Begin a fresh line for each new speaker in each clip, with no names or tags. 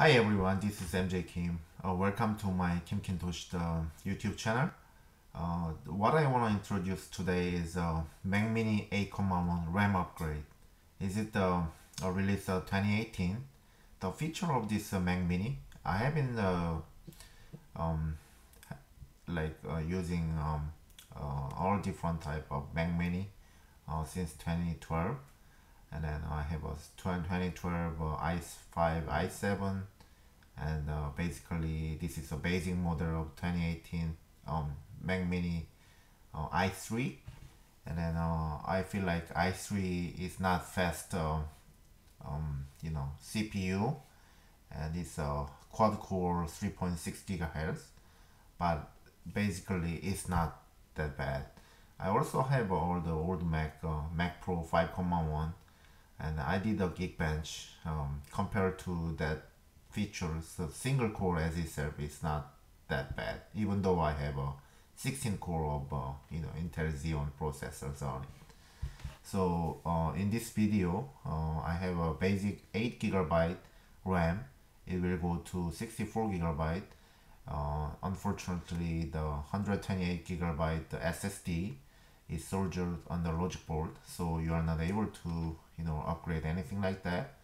Hi everyone, this is MJ Kim. Uh, welcome to my Kim Kintosh uh, YouTube channel. Uh, what I want to introduce today is uh, Mac Mini 8.1 RAM upgrade. Is it uh, a release of 2018? The feature of this uh, Mac Mini, I have been uh, um, like uh, using um, all different type of Mac Mini since 2012 and then I have a 2012 uh, i5 i7 and uh, basically this is a basic model of 2018 um, Mac Mini uh, i3 and then uh, I feel like i3 is not fast uh, um, you know CPU and it's a quad core 3.6 gigahertz. But basically it's not that bad. I also have all the old Mac uh, Mac Pro 5.1 and I did a Geekbench um, compared to that features. The single core as itself is not that bad, even though I have a 16 core of uh, you know Intel Xeon processors on it. So uh, in this video, uh, I have a basic 8 gigabyte RAM. It will go to 64 gigabyte. Uh, unfortunately, the 128 gigabyte SSD is soldered on the logic board, so you are not able to you know upgrade anything like that.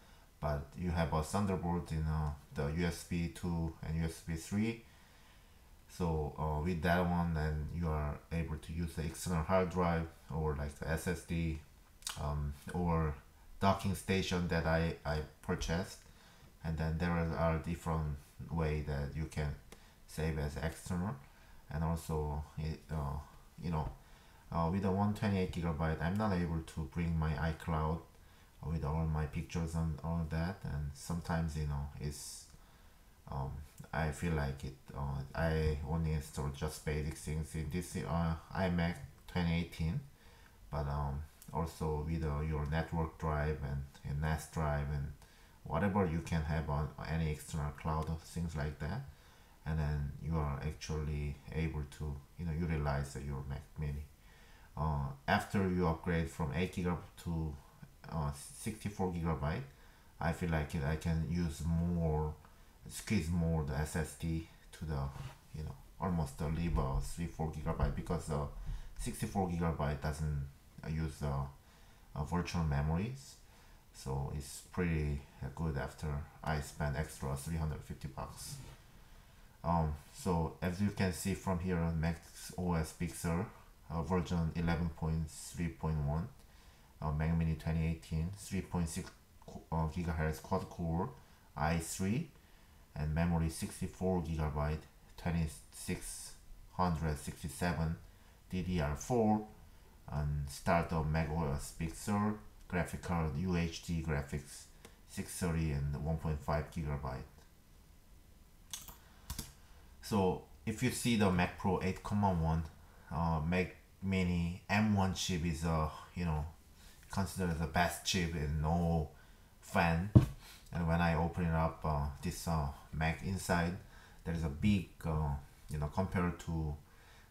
But you have a Thunderbolt in uh, the USB 2 and USB 3 so uh, with that one then you are able to use the external hard drive or like the SSD um, or docking station that I, I purchased. And then there are different way that you can save as external. And also it, uh, you know uh, with the 128 gigabyte I'm not able to bring my iCloud with all my pictures and all that and sometimes you know it's um, I feel like it uh, I only install just basic things in this uh, iMac 2018 but um, also with uh, your network drive and, and NAS drive and whatever you can have on any external cloud things like that and then you are actually able to you know utilize your Mac mini. Uh, after you upgrade from 8 gb to uh, 64 gigabyte I feel like I can use more squeeze more the SSD to the you know almost the leave a 3 4 gigabyte because the 64 gigabyte doesn't use the uh, virtual memories. So it's pretty good after I spend extra 350 bucks. Um, so as you can see from here on Mac OS Sur uh, version 11.3.1 uh, Mac Mini 2018 3.6 uh, gigahertz quad core i3 and memory 64 gigabyte 2667 DDR4 and start of Mac OS Big graphic card UHD graphics 630 and 1.5 gigabyte. So if you see the Mac Pro 8.1 uh, Mac Mini M1 chip is a uh, you know considered the best chip in no fan. And when I open it up uh, this uh, Mac inside there is a big uh, you know compared to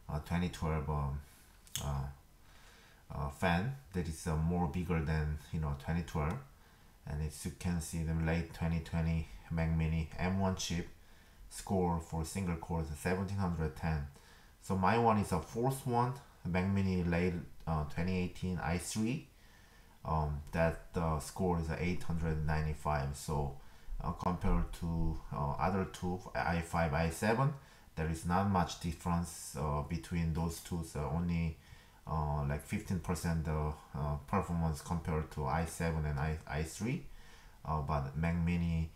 uh, 2012 um, uh, uh, fan that is more bigger than you know 2012 and as you can see the late 2020 Mac Mini M1 chip score for single core is 1710 so my one is a fourth one Mac Mini late 2018 i3 um, that the score is 895 so uh, compared to uh, other two i5 i7 there is not much difference uh, between those two. So only uh, like 15% uh, performance compared to i7 and I, i3 uh, but Mac Mini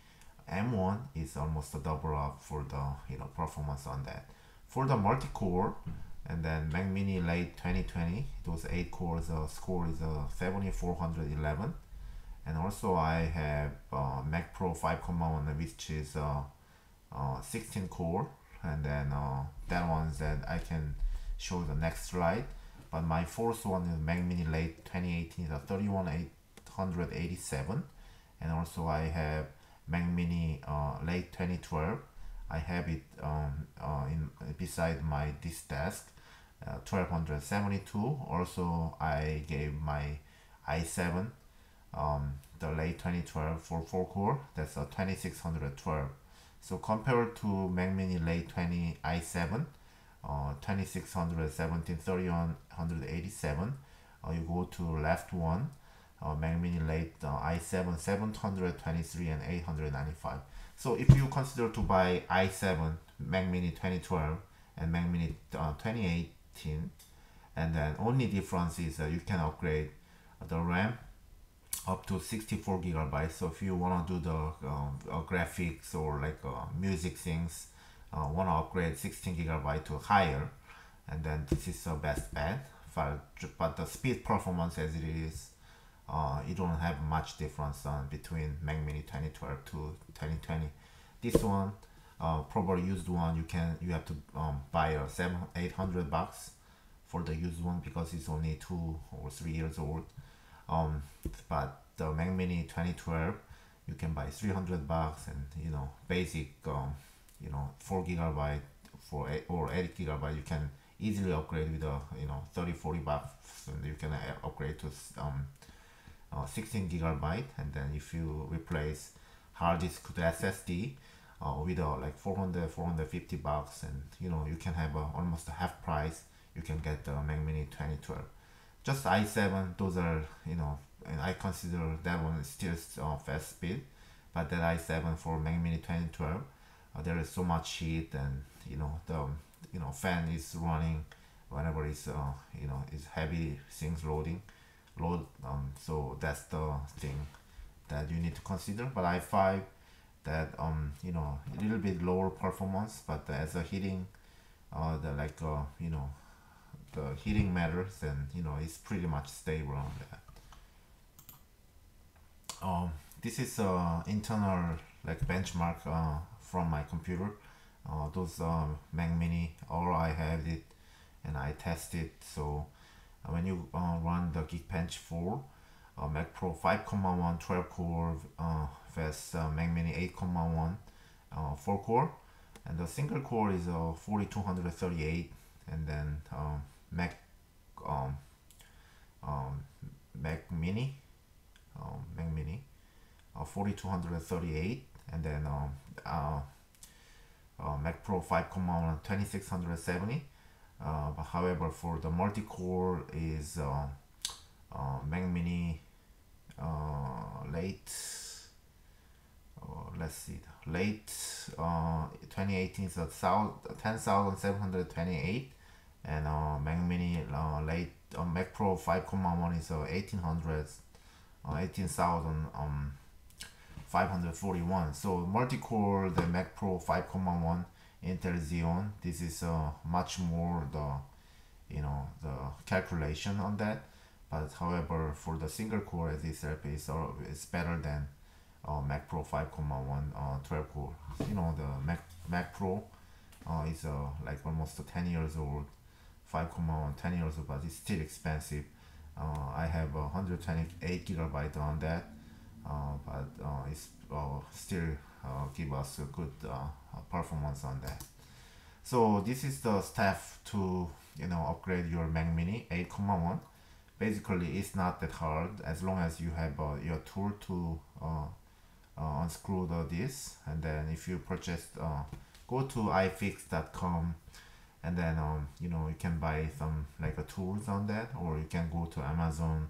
M1 is almost a double up for the you know performance on that. For the multi-core and then Mac Mini late 2020 those 8 cores uh, score is uh, 7411 and also I have uh, Mac Pro 5.1 which is uh, uh, 16 core. And then uh, that one's that I can show the next slide. But my fourth one is Mac Mini late 2018 is a 31887 and also I have Mac Mini uh, late 2012 I have it um, uh, in beside my this desk 1272 uh, also I gave my i7 um, the late 2012 for 4 core. That's a 2612 so compared to Mac Mini late 20 i7 uh, 2617 3187 uh, you go to left one uh, Mac Mini late uh, i7 723 and 895 so if you consider to buy i7 Mac Mini 2012 and Mac Mini uh, 2018 and then only difference is uh, you can upgrade the RAM up to 64 gigabytes. So if you want to do the um, uh, graphics or like uh, music things uh, want to upgrade 16 gigabyte to higher and then this is the best bet but, but the speed performance as it is uh, you don't have much difference uh, between Mac Mini 2012 to 2020 this one uh, probably used one you can you have to um, buy a seven eight hundred bucks for the used one because it's only two or three years old. Um, but the Mac Mini 2012 you can buy 300 bucks and you know basic um, you know 4 gigabyte for eight, or 8 gigabyte you can easily upgrade with a you know 30 40 bucks and you can uh, upgrade to um, uh, 16 gigabyte and then if you replace hard disk to SSD uh, with uh, like 400 450 bucks and you know you can have uh, almost half price you can get the Mac Mini 2012 just i7 those are you know and I consider that one still uh, fast speed but that i7 for Mac Mini 2012 uh, there is so much heat and you know the you know fan is running whenever it's uh, you know it's heavy things loading load um, so that's the thing that you need to consider. But i5 that um you know a little bit lower performance but as a heating uh the like uh you know the heating matters and you know it's pretty much stable on that. Um this is uh internal like benchmark uh from my computer. Uh those uh mac mini all i have it and i test it so uh, when you uh, run the geekbench 4 uh, mac pro 5.1 12 core uh vs uh, mac mini 8.1 uh 4 core. And the single core is uh 4238 and then um, Mac um, um, Mac Mini um, Mac Mini uh, 4238 and then um, Mac Pro 5.1 2670 uh, but however for the multi-core is uh, uh, Mac Mini uh, late uh, let's see late uh, 2018 so 10728 and Mac Mini late Mac Pro 5.1 is uh, 1800 uh, 18,000 um 541 so multi-core the Mac Pro 5.1 Intel Xeon this is uh, much more the you know the calculation on that. But however for the single core as itself is uh, is better than uh, Mac Pro 5.1 uh, 12 core. You know the Mac Mac Pro uh, is uh, like almost 10 years old. Five 5.1 10 years old but it's still expensive. Uh, I have 128 gigabyte on that. Uh, but uh, it's uh, still uh, give us a good uh, performance on that. So this is the step to you know upgrade your Mac Mini 8.1 basically it's not that hard. As long as you have uh, your tool to uh, uh, unscrew the this and then if you purchase uh, go to ifix.com and then um, you know you can buy some like tools on that or you can go to Amazon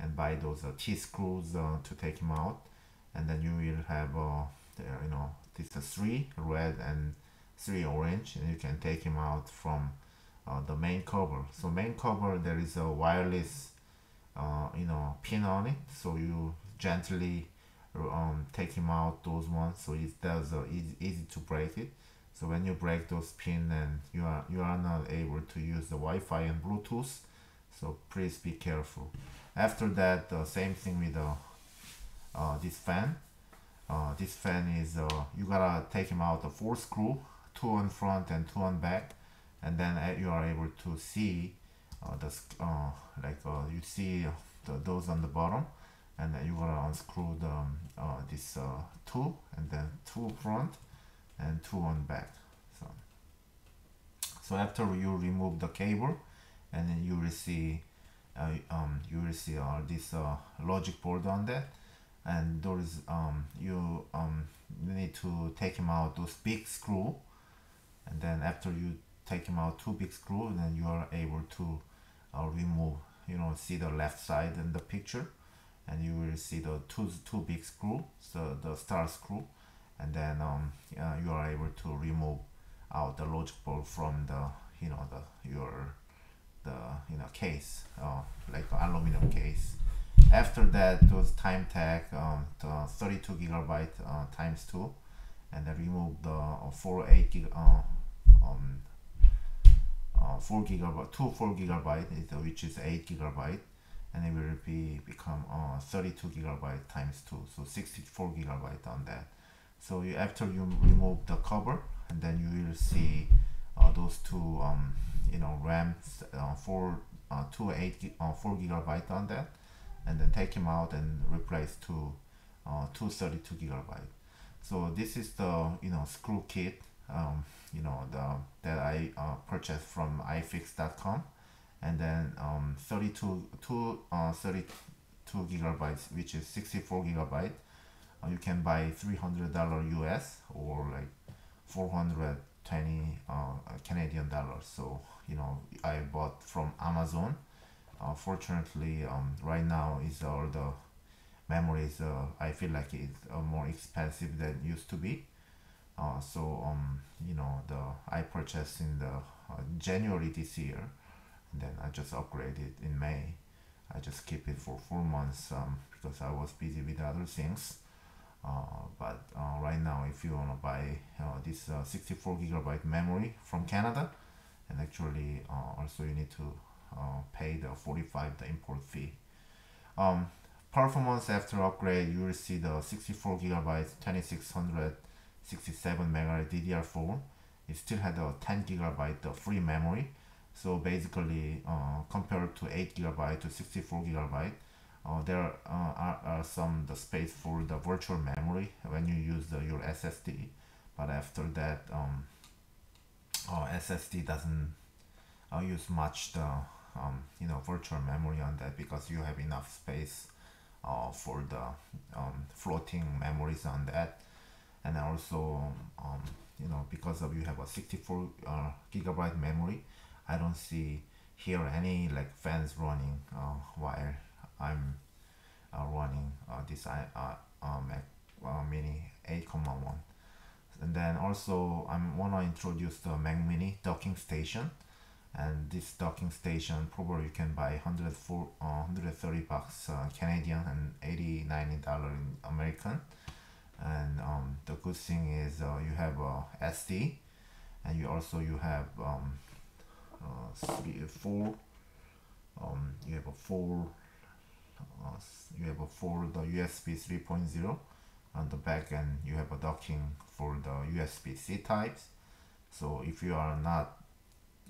and buy those T screws to take them out. And then you will have uh, the, you know this uh, three red and three orange and you can take them out from uh, the main cover. So main cover there is a wireless uh, you know pin on it. So you gently um, take him out those ones so it does uh, easy, easy to break it. So when you break those pin and you are you are not able to use the Wi-Fi and Bluetooth. So please be careful. After that the same thing with the uh, this fan uh, this fan is uh, you gotta take him out the four screw two on front and two on back and then uh, you are able to see uh, the uh, like uh, you see the, those on the bottom and then you gotta unscrew the um, uh, this uh, two and then two front and two on back so. So after you remove the cable and then you will see uh, um, you will see all this uh, logic board on that and those um, you um, you need to take him out those big screw. And then after you take him out two big screw then you are able to uh, remove you know see the left side in the picture. And you will see the two two big screw so the star screw. And then um, uh, you are able to remove out the logic board from the you know the your the you know case uh, like aluminum case after that those time tag um, the 32 gigabyte uh, times 2 and then remove the uh, 4 8 gig uh, um, uh, 4 gigabyte 2 4 gigabyte which is 8 gigabyte and it will be become uh, 32 gigabyte times 2 so 64 gigabyte on that. So you, after you remove the cover and then you will see uh, those two um, you know RAM uh, four uh, two eight uh, four gigabyte on that and then take them out and replace to uh, 232 gigabyte. So this is the you know screw kit um, you know the that I uh, purchased from ifix.com and then um, 32 two, uh, 32 gigabytes which is 64 gigabyte uh, you can buy 300 dollar US or like 420 uh, Canadian dollars. So you know I bought from Amazon uh, fortunately um, right now is all the memories uh, I feel like it's uh, more expensive than used to be. Uh, so um, you know the I purchased in the uh, January this year and then I just upgraded in May. I just keep it for four months um, because I was busy with other things. Uh, but uh, right now if you want to buy uh, this uh, 64 gigabyte memory from Canada and actually uh, also you need to uh, pay the 45 the import fee. Um, performance after upgrade you will see the 64 gigabytes 2667 megabyte DDR4 it still had a 10 gigabyte the free memory. So basically uh, compared to 8 gigabyte to 64 gigabyte uh, there uh, are, are some the space for the virtual memory when you use the, your SSD but after that um, uh, SSD doesn't uh, use much the um, you know virtual memory on that because you have enough space uh, for the um, floating memories on that. And also um, you know because of you have a 64 uh, gigabyte memory I don't see here any like fans running uh, while I'm uh, running uh, this uh, uh, Mac uh, Mini 8.1 and then also I am want to introduce the Mac Mini docking station and this docking station probably you can buy 104 uh, 130 bucks uh, Canadian and 89 dollar in American. And um, the good thing is uh, you have a SD and you also you have um, uh, three, four um, you have a four uh, you have a for the USB 3.0 on the back end you have a docking for the USB-C types. So if you are not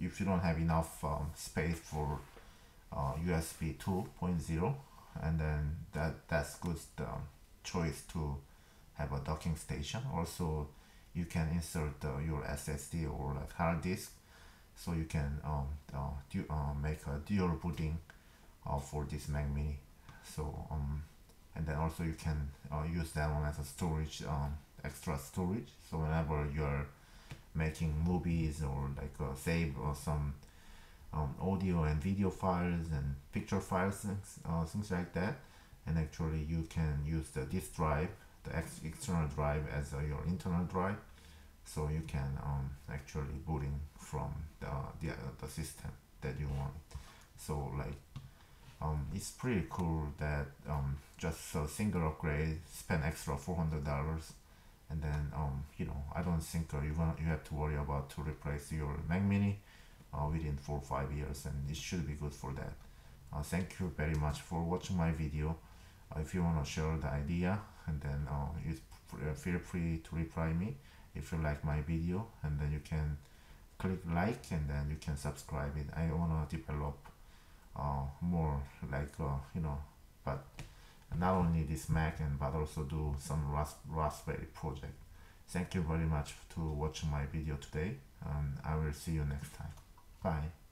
if you don't have enough um, space for uh, USB 2.0 and then that that's good um, choice to have a docking station. Also you can insert uh, your SSD or hard disk so you can um, uh, uh, make a dual booting uh, for this Mac Mini. So um, and then also you can uh, use that one as a storage um, extra storage. So whenever you're making movies or like uh, save or some um, audio and video files and picture files things, uh, things like that. And actually you can use the disk drive the ex external drive as uh, your internal drive. So you can um, actually booting from the, the, uh, the system that you want. So like um, it's pretty cool that um, just a single upgrade spend extra $400 and then um, you know I don't think uh, you gonna you have to worry about to replace your Mac Mini uh, within four or five years and it should be good for that. Uh, thank you very much for watching my video. Uh, if you want to share the idea and then uh, you uh, feel free to reply me if you like my video and then you can click like and then you can subscribe it. I want to develop uh, more like uh, you know but not only this Mac and but also do some Raspberry project. Thank you very much to watching my video today and I will see you next time. Bye